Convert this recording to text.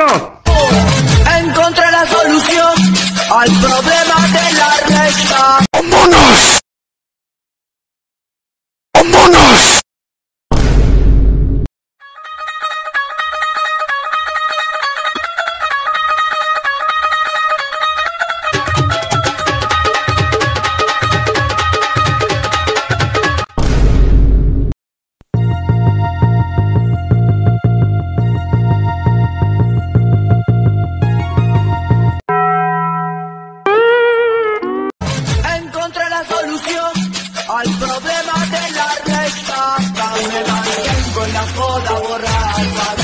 Uno. Encontré la solución al problema de la resta. ¡Vámonos! ¡Vámonos! Al problema de la resta. Me mantengo en la joda borracha.